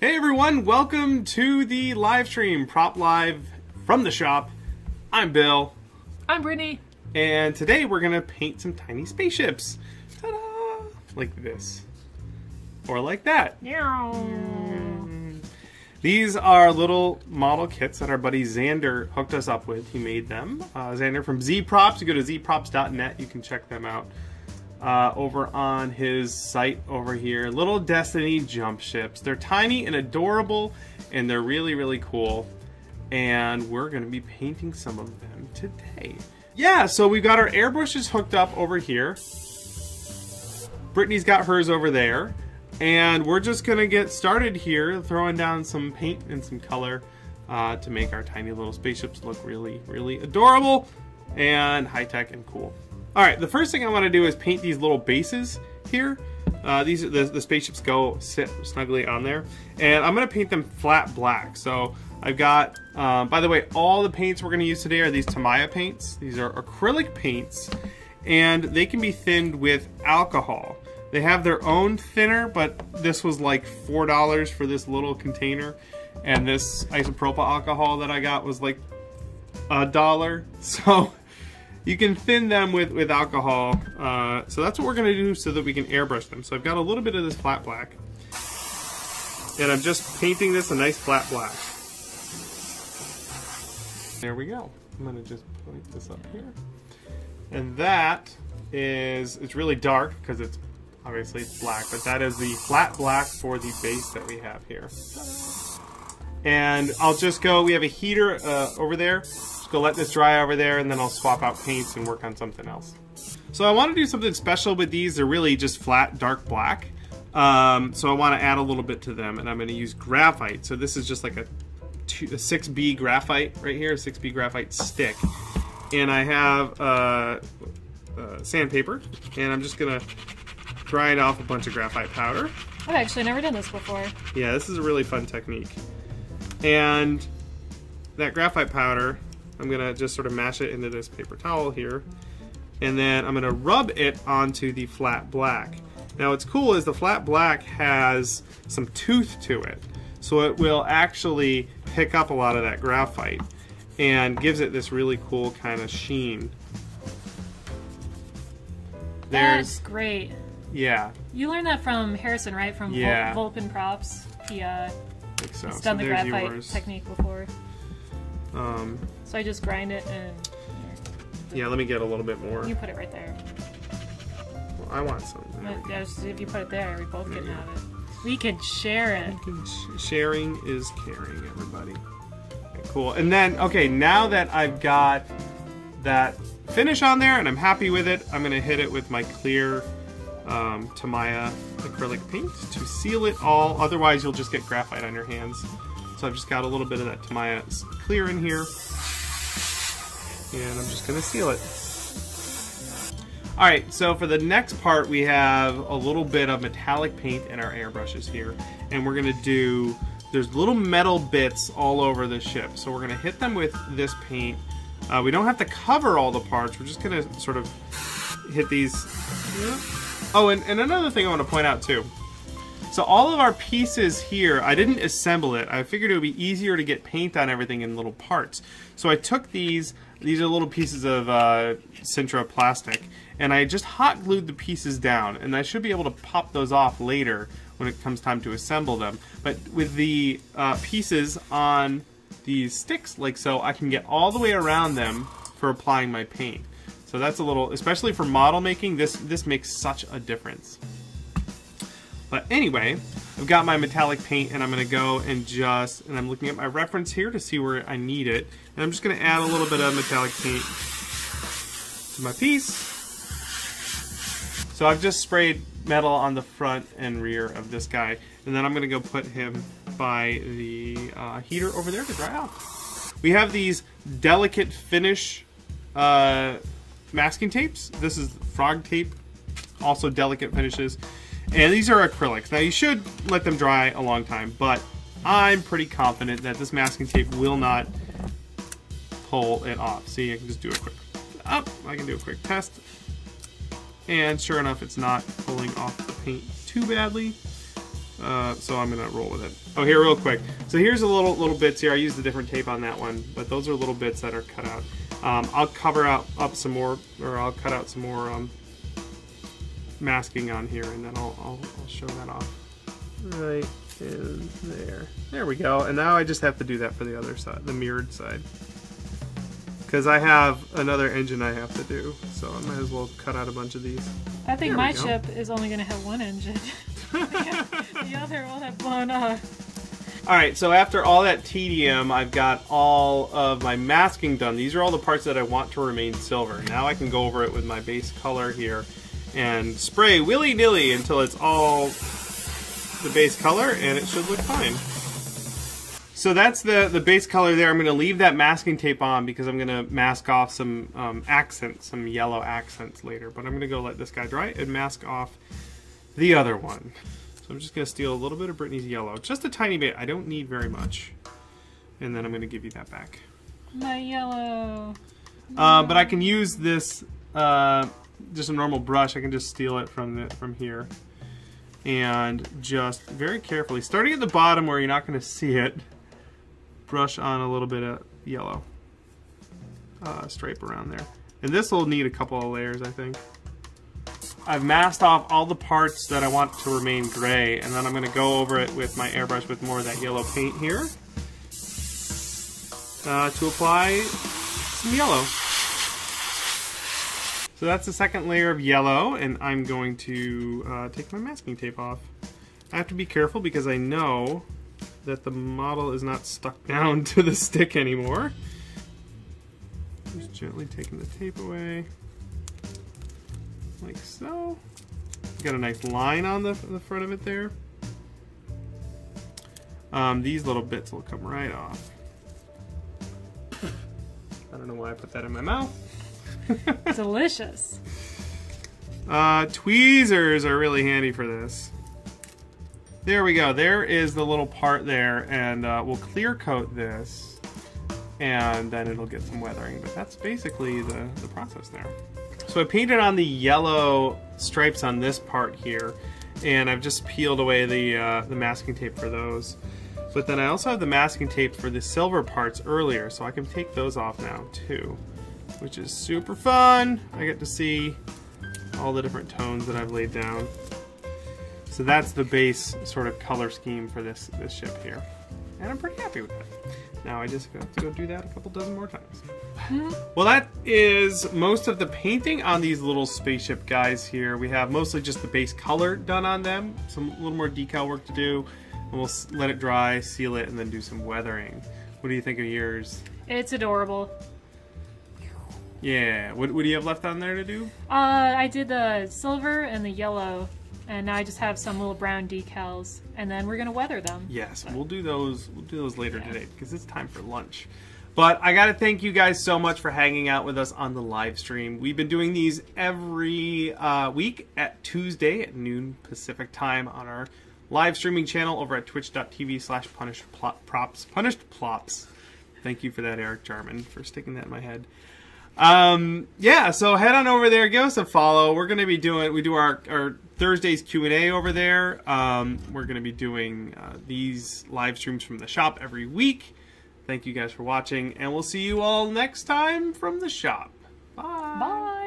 Hey everyone, welcome to the live stream, Prop Live from the shop. I'm Bill, I'm Brittany. and today we're gonna paint some tiny spaceships. Ta-da! Like this. Or like that. Yeah. These are little model kits that our buddy Zander hooked us up with. He made them. Uh, Zander from ZProps. You go to zprops.net, you can check them out. Uh, over on his site over here. Little Destiny jump ships. They're tiny and adorable, and they're really, really cool. And we're going to be painting some of them today. Yeah, so we've got our airbrushes hooked up over here. Brittany's got hers over there. And we're just going to get started here, throwing down some paint and some color uh, to make our tiny little spaceships look really, really adorable and high-tech and cool. All right, the first thing I want to do is paint these little bases here. Uh, these the, the spaceships go sit snugly on there, and I'm going to paint them flat black. So I've got, um, by the way, all the paints we're going to use today are these Tamiya paints. These are acrylic paints, and they can be thinned with alcohol. They have their own thinner, but this was like four dollars for this little container, and this isopropyl alcohol that I got was like a dollar. So you can thin them with, with alcohol. Uh, so that's what we're gonna do so that we can airbrush them. So I've got a little bit of this flat black. And I'm just painting this a nice flat black. There we go. I'm gonna just point this up here. And that is, it's really dark because it's obviously it's black, but that is the flat black for the base that we have here. And I'll just go, we have a heater uh, over there. Just go let this dry over there and then I'll swap out paints and work on something else. So I want to do something special with these. They're really just flat, dark black. Um, so I want to add a little bit to them and I'm going to use graphite. So this is just like a, two, a 6B graphite right here, a 6B graphite stick. And I have uh, uh, sandpaper and I'm just going to grind off a bunch of graphite powder. I've actually never done this before. Yeah, this is a really fun technique. And that graphite powder, I'm gonna just sort of mash it into this paper towel here. And then I'm gonna rub it onto the flat black. Now what's cool is the flat black has some tooth to it. So it will actually pick up a lot of that graphite and gives it this really cool kind of sheen. That's great. Yeah, You learned that from Harrison, right? From Vul- Yeah. Volpin Props. He, uh, so. he's So done the graphite yours. technique before. Um, So I just grind it and yeah, let me get a little bit more. you put it right there. Well, I want some. There we But go. yeah, if you put it there, we both There can have it. We can share it. Sharing is caring, everybody. Okay, cool. And then, okay, now that I've got that finish on there and I'm happy with it, I'm going to hit it with my clear um, Tamiya acrylic paint to seal it all. Otherwise, you'll just get graphite on your hands. So I've just got a little bit of that Tamiya clear in here. And I'm just to seal it. Alright, so for the next part we have a little bit of metallic paint in our airbrushes here. And we're to do, there's little metal bits all over the ship. So we're to hit them with this paint. Uh, we don't have to cover all the parts, we're just to sort of hit these. Oh, and, and another thing I want to point out too. So all of our pieces here, I didn't assemble it. I figured it would be easier to get paint on everything in little parts. So I took these, these are little pieces of uh, Sintra plastic, and I just hot glued the pieces down, and I should be able to pop those off later when it comes time to assemble them. But with the uh, pieces on these sticks like so, I can get all the way around them for applying my paint. So that's a little, especially for model making, this, this makes such a difference. But anyway, I've got my metallic paint and I'm to go and just, and I'm looking at my reference here to see where I need it. And I'm just to add a little bit of metallic paint to my piece. So I've just sprayed metal on the front and rear of this guy. And then I'm to go put him by the uh, heater over there to dry out. We have these delicate finish uh, masking tapes. This is frog tape, also delicate finishes. And these are acrylics. Now you should let them dry a long time, but I'm pretty confident that this masking tape will not pull it off. See, I can just do a quick up. I can do a quick test. And sure enough, it's not pulling off the paint too badly. Uh, so I'm gonna roll with it. Oh, here, real quick. So here's a little little bits here. I used a different tape on that one, but those are little bits that are cut out. Um, I'll cover out up some more, or I'll cut out some more um, masking on here, and then I'll, I'll, I'll show that off. Right in there. There we go. And now I just have to do that for the other side, the mirrored side. Because I have another engine I have to do, so I might as well cut out a bunch of these. I think There my ship is only going to have one engine. the other will have blown up. Alright, so after all that tedium, I've got all of my masking done. These are all the parts that I want to remain silver. Now I can go over it with my base color here and spray willy-nilly until it's all the base color and it should look fine. So that's the, the base color there. I'm going to leave that masking tape on because I'm going to mask off some um, accents, some yellow accents later. But I'm going to go let this guy dry and mask off the other one. So I'm just going to steal a little bit of Brittany's yellow. Just a tiny bit. I don't need very much. And then I'm going to give you that back. My yellow. Uh, but I can use this, uh, just a normal brush. I can just steal it from the, from here. And just very carefully, starting at the bottom where you're not going to see it, brush on a little bit of yellow uh, stripe around there. And this will need a couple of layers, I think. I've masked off all the parts that I want to remain gray, and then I'm going to go over it with my airbrush with more of that yellow paint here uh, to apply some yellow. So that's the second layer of yellow, and I'm going to uh, take my masking tape off. I have to be careful because I know that the model is not stuck down to the stick anymore. Just gently taking the tape away, like so. Got a nice line on the, the front of it there. Um, these little bits will come right off. I don't know why I put that in my mouth. Delicious. Uh, tweezers are really handy for this. There we go. There is the little part there, and uh, we'll clear coat this, and then it'll get some weathering. But that's basically the, the process there. So I painted on the yellow stripes on this part here, and I've just peeled away the, uh, the masking tape for those. But then I also have the masking tape for the silver parts earlier, so I can take those off now too, which is super fun. I get to see all the different tones that I've laid down. So that's the base sort of color scheme for this, this ship here. And I'm pretty happy with it. Now I just have to go do that a couple dozen more times. Hmm? Well, that is most of the painting on these little spaceship guys here. We have mostly just the base color done on them, some little more decal work to do, and we'll let it dry, seal it, and then do some weathering. What do you think of yours? It's adorable. Yeah, what, what do you have left on there to do? Uh, I did the silver and the yellow, and now I just have some little brown decals, and then we're gonna weather them. Yes, we'll do those. We'll do those later today because it's time for lunch. But I got to thank you guys so much for hanging out with us on the live stream. We've been doing these every uh, week at Tuesday at noon Pacific time on our live streaming channel over at twitch.tv slash punished props. Punished plops. Thank you for that, Eric Jarman, for sticking that in my head. Um, yeah, so head on over there, give us a follow. We're gonna be doing we do our, our Thursdays Q and A over there. Um, we're gonna be doing uh, these live streams from the shop every week. Thank you guys for watching, and we'll see you all next time from the shop. Bye. Bye.